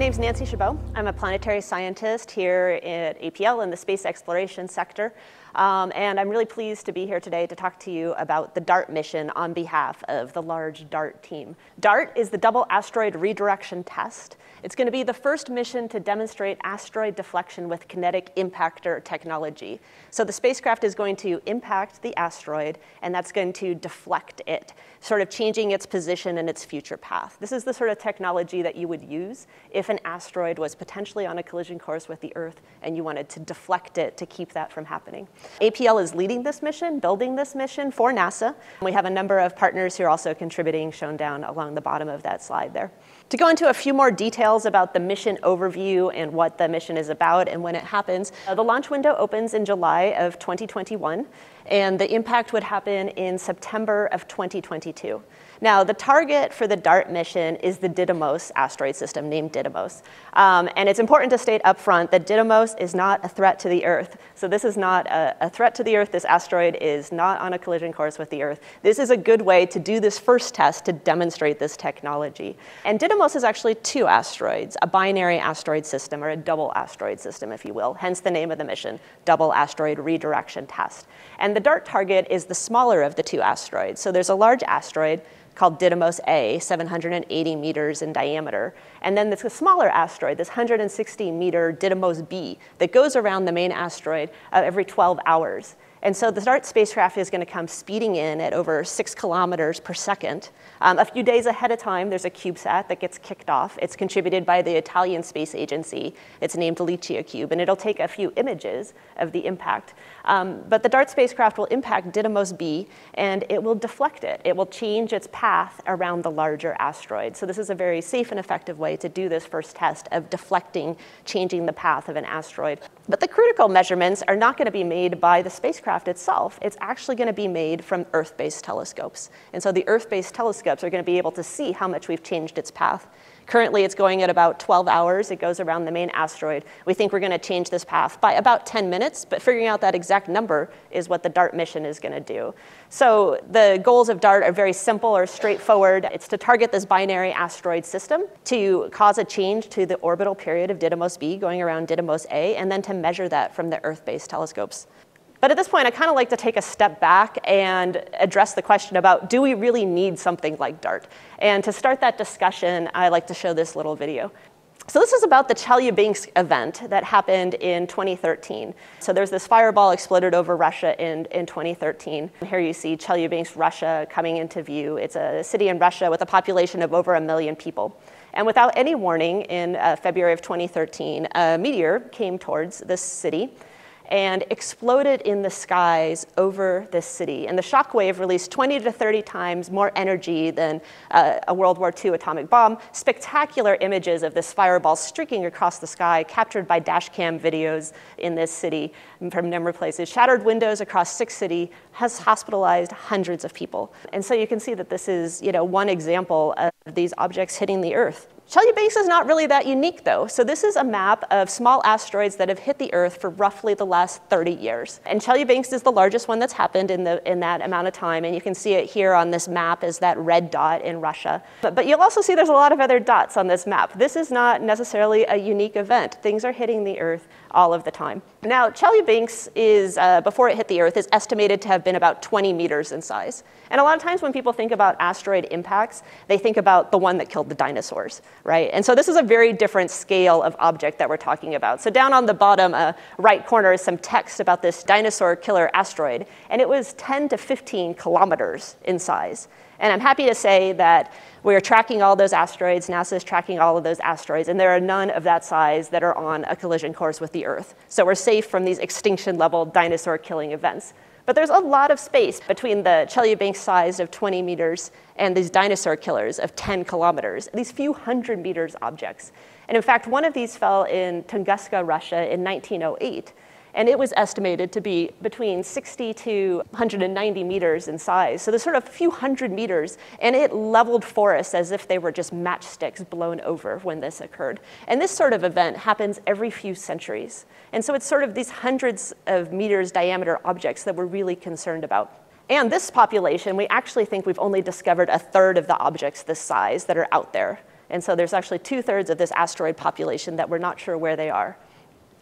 name's Nancy Chabot. I'm a planetary scientist here at APL in the space exploration sector. Um, and I'm really pleased to be here today to talk to you about the DART mission on behalf of the large DART team. DART is the Double Asteroid Redirection Test. It's going to be the first mission to demonstrate asteroid deflection with kinetic impactor technology. So the spacecraft is going to impact the asteroid, and that's going to deflect it, sort of changing its position and its future path. This is the sort of technology that you would use if an asteroid was potentially on a collision course with the Earth and you wanted to deflect it to keep that from happening. APL is leading this mission, building this mission for NASA. We have a number of partners who are also contributing, shown down along the bottom of that slide there. To go into a few more details about the mission overview and what the mission is about and when it happens, uh, the launch window opens in July of 2021, and the impact would happen in September of 2022. Now, the target for the DART mission is the Didymos asteroid system, named Didymos. Um, and it's important to state up front that Didymos is not a threat to the Earth. So this is not a, a threat to the Earth. This asteroid is not on a collision course with the Earth. This is a good way to do this first test to demonstrate this technology. And Didymos is actually two asteroids, a binary asteroid system, or a double asteroid system, if you will, hence the name of the mission, Double Asteroid Redirection Test. And the DART target is the smaller of the two asteroids. So there's a large asteroid called Didymos A, 780 meters in diameter. And then there's a smaller asteroid, this 160 meter Didymos B, that goes around the main asteroid uh, every 12 hours. And so the DART spacecraft is going to come speeding in at over six kilometers per second. Um, a few days ahead of time, there's a CubeSat that gets kicked off. It's contributed by the Italian Space Agency. It's named LiCiACube, and it'll take a few images of the impact. Um, but the DART spacecraft will impact Didymos B, and it will deflect it. It will change its path around the larger asteroid. So this is a very safe and effective way to do this first test of deflecting, changing the path of an asteroid. But the critical measurements are not going to be made by the spacecraft itself. It's actually going to be made from Earth-based telescopes. And so the Earth-based telescopes are going to be able to see how much we've changed its path. Currently, it's going at about 12 hours. It goes around the main asteroid. We think we're going to change this path by about 10 minutes, but figuring out that exact number is what the DART mission is going to do. So the goals of DART are very simple or straightforward. It's to target this binary asteroid system, to cause a change to the orbital period of Didymos B going around Didymos A, and then to measure that from the Earth-based telescopes. But at this point, I kind of like to take a step back and address the question about do we really need something like DART? And to start that discussion, I like to show this little video. So this is about the Chelyabinsk event that happened in 2013. So there's this fireball exploded over Russia in, in 2013. Here you see Chelyabinsk, Russia coming into view. It's a city in Russia with a population of over a million people. And without any warning, in uh, February of 2013, a meteor came towards this city and exploded in the skies over this city. And the shockwave released 20 to 30 times more energy than uh, a World War II atomic bomb. Spectacular images of this fireball streaking across the sky, captured by dashcam videos in this city from number of places. Shattered windows across six city has hospitalized hundreds of people. And so you can see that this is you know, one example of these objects hitting the Earth. Chelyabinsk is not really that unique though. So this is a map of small asteroids that have hit the Earth for roughly the last 30 years. And Chelyabinsk is the largest one that's happened in, the, in that amount of time. And you can see it here on this map is that red dot in Russia. But, but you'll also see there's a lot of other dots on this map. This is not necessarily a unique event. Things are hitting the Earth all of the time. Now, Chelyabinsk is, uh, before it hit the Earth, is estimated to have been about 20 meters in size. And a lot of times when people think about asteroid impacts, they think about the one that killed the dinosaurs, right? And so this is a very different scale of object that we're talking about. So down on the bottom uh, right corner is some text about this dinosaur killer asteroid, and it was 10 to 15 kilometers in size. And I'm happy to say that we're tracking all those asteroids. NASA is tracking all of those asteroids, and there are none of that size that are on a collision course with the Earth. So we're safe from these extinction level dinosaur killing events. But there's a lot of space between the Chelyabinsk size of 20 meters and these dinosaur killers of 10 kilometers, these few hundred meters objects. And in fact, one of these fell in Tunguska, Russia in 1908 and it was estimated to be between 60 to 190 meters in size. So there's sort of a few hundred meters, and it leveled forests as if they were just matchsticks blown over when this occurred. And this sort of event happens every few centuries. And so it's sort of these hundreds of meters diameter objects that we're really concerned about. And this population, we actually think we've only discovered a third of the objects this size that are out there. And so there's actually two thirds of this asteroid population that we're not sure where they are.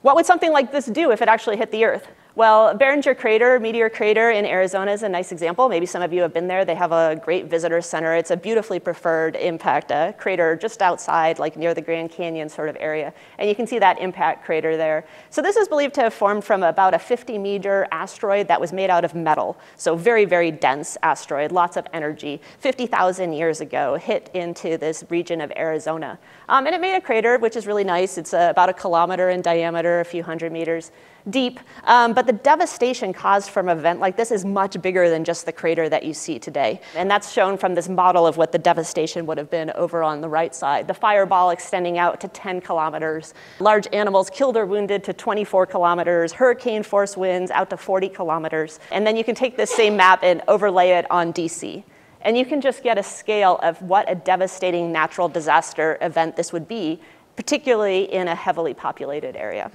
What would something like this do if it actually hit the Earth? Well, Barringer Crater, Meteor Crater in Arizona is a nice example. Maybe some of you have been there. They have a great visitor center. It's a beautifully preferred impact uh, crater just outside, like near the Grand Canyon sort of area. And you can see that impact crater there. So this is believed to have formed from about a 50 meter asteroid that was made out of metal. So very, very dense asteroid, lots of energy. 50,000 years ago, hit into this region of Arizona. Um, and it made a crater, which is really nice. It's uh, about a kilometer in diameter, a few hundred meters deep. Um, but the devastation caused from an event like this is much bigger than just the crater that you see today. And that's shown from this model of what the devastation would have been over on the right side. The fireball extending out to 10 kilometers, large animals killed or wounded to 24 kilometers, hurricane force winds out to 40 kilometers. And then you can take this same map and overlay it on DC. And you can just get a scale of what a devastating natural disaster event this would be, particularly in a heavily populated area.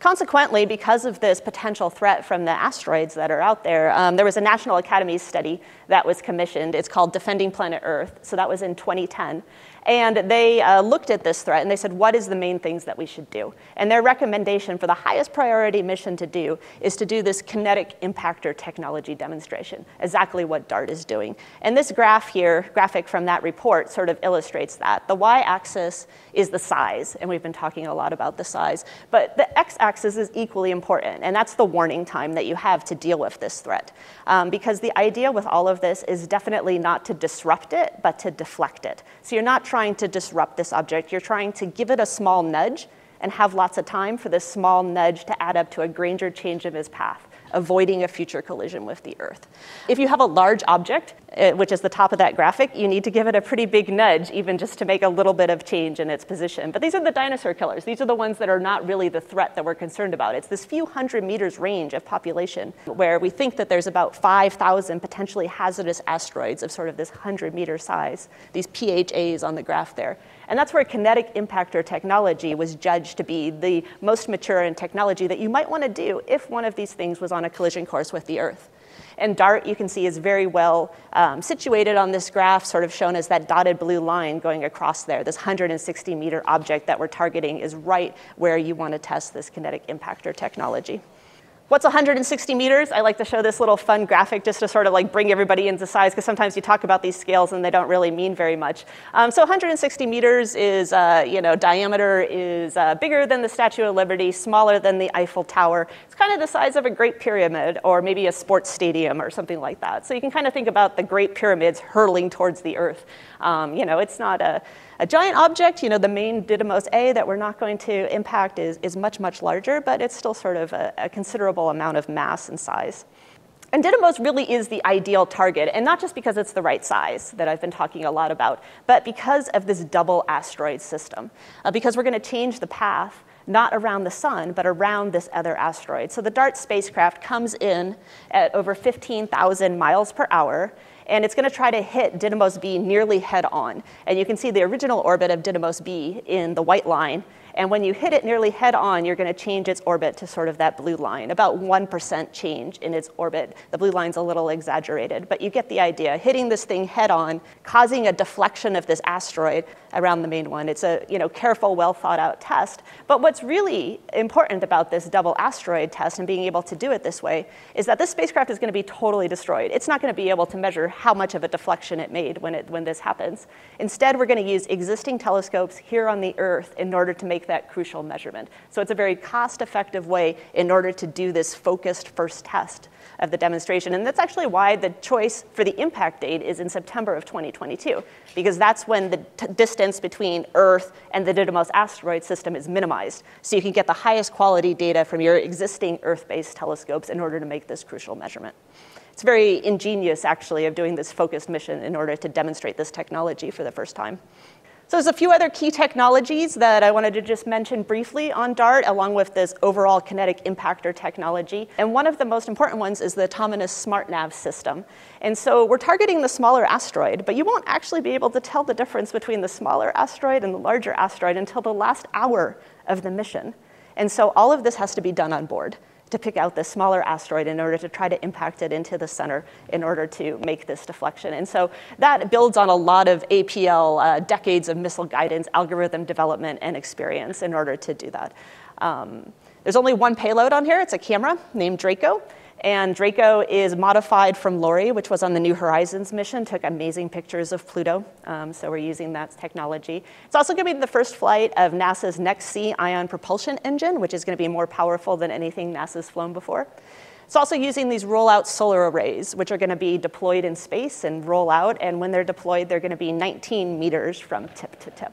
Consequently, because of this potential threat from the asteroids that are out there, um, there was a National Academy study that was commissioned. It's called Defending Planet Earth. So that was in 2010. And they uh, looked at this threat and they said, what is the main things that we should do? And their recommendation for the highest priority mission to do is to do this kinetic impactor technology demonstration, exactly what DART is doing. And this graph here, graphic from that report, sort of illustrates that. The y-axis is the size, and we've been talking a lot about the size, but the x-axis is equally important, and that's the warning time that you have to deal with this threat. Um, because the idea with all of this is definitely not to disrupt it, but to deflect it. So you're not trying to disrupt this object, you're trying to give it a small nudge and have lots of time for this small nudge to add up to a Granger change of its path avoiding a future collision with the Earth. If you have a large object, Uh, which is the top of that graphic, you need to give it a pretty big nudge, even just to make a little bit of change in its position. But these are the dinosaur killers. These are the ones that are not really the threat that we're concerned about. It's this few hundred meters range of population where we think that there's about 5,000 potentially hazardous asteroids of sort of this 100 meter size, these PHAs on the graph there. And that's where kinetic impactor technology was judged to be the most mature in technology that you might want to do if one of these things was on a collision course with the Earth. And DART, you can see, is very well um, situated on this graph, sort of shown as that dotted blue line going across there. This 160 meter object that we're targeting is right where you want to test this kinetic impactor technology. What's 160 meters? I like to show this little fun graphic just to sort of like bring everybody into size because sometimes you talk about these scales and they don't really mean very much. Um, so 160 meters is, uh, you know, diameter is uh, bigger than the Statue of Liberty, smaller than the Eiffel Tower. It's kind of the size of a Great Pyramid or maybe a sports stadium or something like that. So you can kind of think about the Great Pyramids hurling towards the Earth. Um, you know, it's not a a giant object, you know, the main Didymos A that we're not going to impact is, is much, much larger, but it's still sort of a, a considerable amount of mass and size. And Didymos really is the ideal target, and not just because it's the right size that I've been talking a lot about, but because of this double asteroid system. Uh, because we're going to change the path not around the sun, but around this other asteroid. So the DART spacecraft comes in at over 15,000 miles per hour and it's going to try to hit Didymos B nearly head on. And you can see the original orbit of Didymos B in the white line. And when you hit it nearly head on, you're going to change its orbit to sort of that blue line, about 1% change in its orbit. The blue line's a little exaggerated, but you get the idea. Hitting this thing head on, causing a deflection of this asteroid around the main one. It's a you know, careful, well thought out test. But what's really important about this double asteroid test and being able to do it this way is that this spacecraft is going to be totally destroyed. It's not going to be able to measure how much of a deflection it made when, it, when this happens. Instead, we're going to use existing telescopes here on the Earth in order to make that crucial measurement. So it's a very cost effective way in order to do this focused first test of the demonstration. And that's actually why the choice for the impact date is in September of 2022, because that's when the distance between Earth and the Didymos asteroid system is minimized. So you can get the highest quality data from your existing Earth-based telescopes in order to make this crucial measurement. It's very ingenious, actually, of doing this focused mission in order to demonstrate this technology for the first time. So there's a few other key technologies that I wanted to just mention briefly on DART, along with this overall kinetic impactor technology. And one of the most important ones is the autonomous smart nav system. And so we're targeting the smaller asteroid, but you won't actually be able to tell the difference between the smaller asteroid and the larger asteroid until the last hour of the mission. And so all of this has to be done on board. To pick out the smaller asteroid in order to try to impact it into the center in order to make this deflection. And so that builds on a lot of APL uh, decades of missile guidance, algorithm development, and experience in order to do that. Um, there's only one payload on here. It's a camera named Draco. And Draco is modified from LORRI, which was on the New Horizons mission, took amazing pictures of Pluto. Um, so we're using that technology. It's also going to be the first flight of NASA's Next-C ion propulsion engine, which is going to be more powerful than anything NASA's flown before. It's also using these roll-out solar arrays, which are going to be deployed in space and roll out. And when they're deployed, they're going to be 19 meters from tip to tip.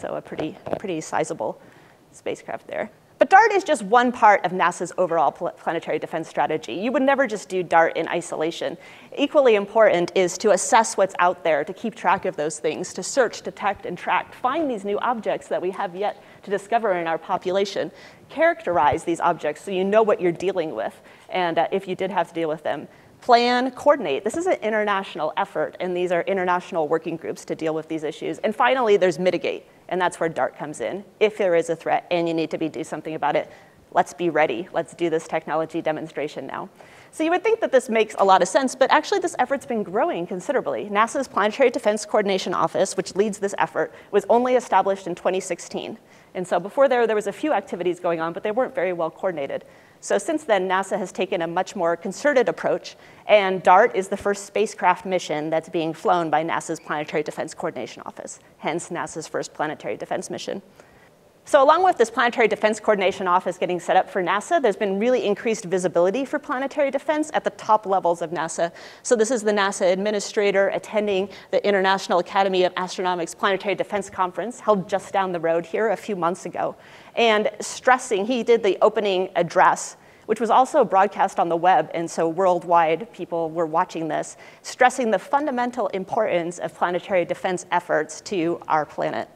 So a pretty, pretty sizable spacecraft there. But DART is just one part of NASA's overall planetary defense strategy. You would never just do DART in isolation. Equally important is to assess what's out there, to keep track of those things, to search, detect, and track, find these new objects that we have yet to discover in our population, characterize these objects so you know what you're dealing with, and uh, if you did have to deal with them, plan, coordinate. This is an international effort, and these are international working groups to deal with these issues. And finally, there's mitigate. And that's where DART comes in. If there is a threat and you need to be, do something about it, let's be ready. Let's do this technology demonstration now. So you would think that this makes a lot of sense, but actually this effort's been growing considerably. NASA's Planetary Defense Coordination Office, which leads this effort, was only established in 2016. And so before there, there was a few activities going on, but they weren't very well coordinated. So since then, NASA has taken a much more concerted approach, and DART is the first spacecraft mission that's being flown by NASA's Planetary Defense Coordination Office, hence NASA's first planetary defense mission. So along with this Planetary Defense Coordination Office getting set up for NASA, there's been really increased visibility for planetary defense at the top levels of NASA. So this is the NASA administrator attending the International Academy of Astronautics Planetary Defense Conference held just down the road here a few months ago. And stressing, he did the opening address which was also broadcast on the web, and so worldwide people were watching this, stressing the fundamental importance of planetary defense efforts to our planet.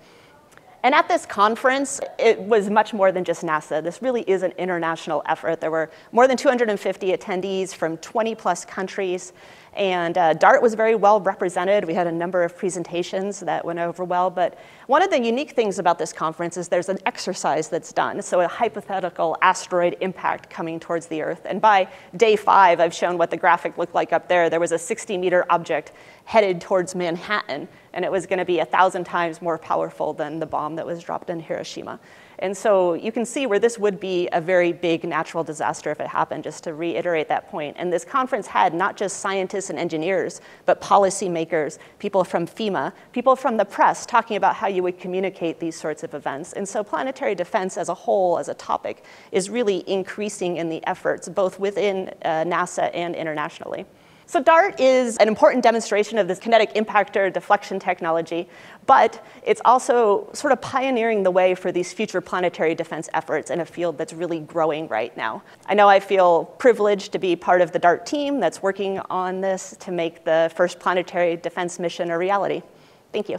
And at this conference, it was much more than just NASA. This really is an international effort. There were more than 250 attendees from 20 plus countries. And uh, DART was very well represented. We had a number of presentations that went over well. But one of the unique things about this conference is there's an exercise that's done. So a hypothetical asteroid impact coming towards the Earth. And by day five, I've shown what the graphic looked like up there. There was a 60 meter object headed towards Manhattan. And it was going to be a thousand times more powerful than the bomb that was dropped in Hiroshima. And so you can see where this would be a very big natural disaster if it happened, just to reiterate that point. And this conference had not just scientists and engineers, but policymakers, people from FEMA, people from the press talking about how you would communicate these sorts of events. And so planetary defense as a whole, as a topic, is really increasing in the efforts, both within uh, NASA and internationally. So DART is an important demonstration of this kinetic impactor deflection technology, but it's also sort of pioneering the way for these future planetary defense efforts in a field that's really growing right now. I know I feel privileged to be part of the DART team that's working on this to make the first planetary defense mission a reality. Thank you.